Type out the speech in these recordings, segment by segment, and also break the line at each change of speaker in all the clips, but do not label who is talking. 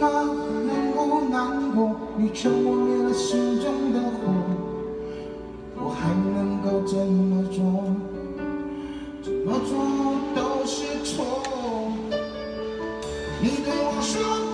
他能不难过你劝我灭了心中的火我还能够怎么做？怎么做都是错。你对我说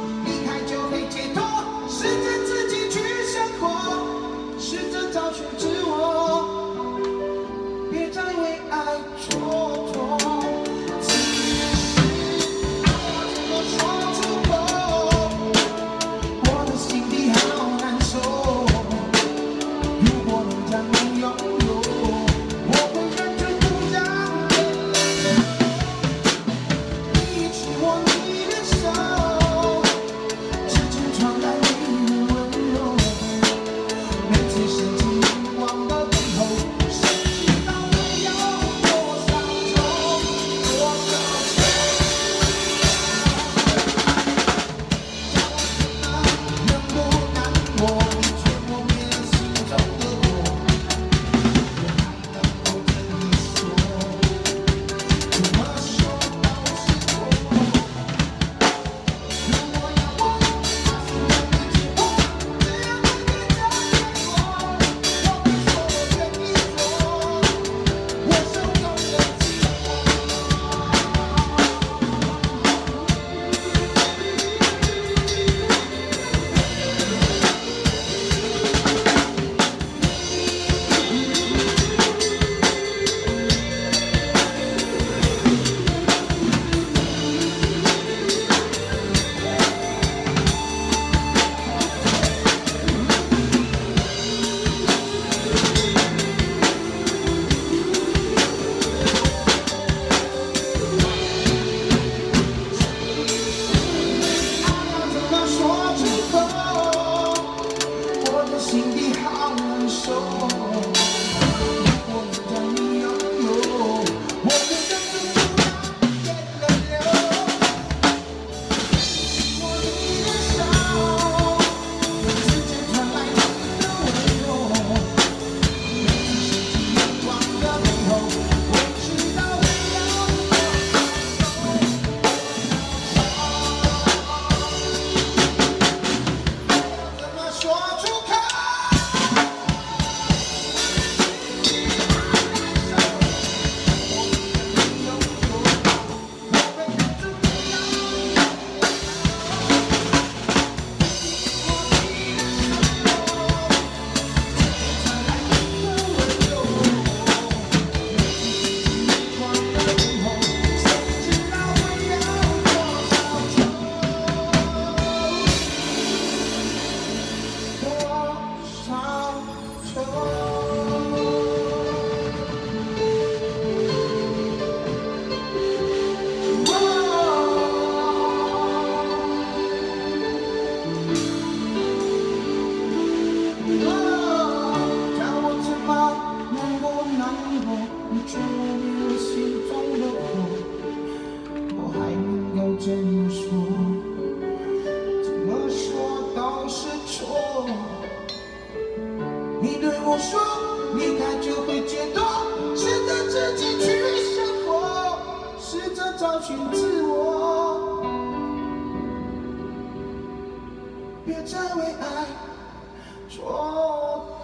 怎么说怎么说都是错你对我说离开就会解脱试着自己去生活试着找寻自我别再为爱蹉跎